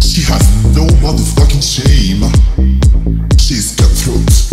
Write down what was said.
She has no motherfucking shame. She's cutthroat.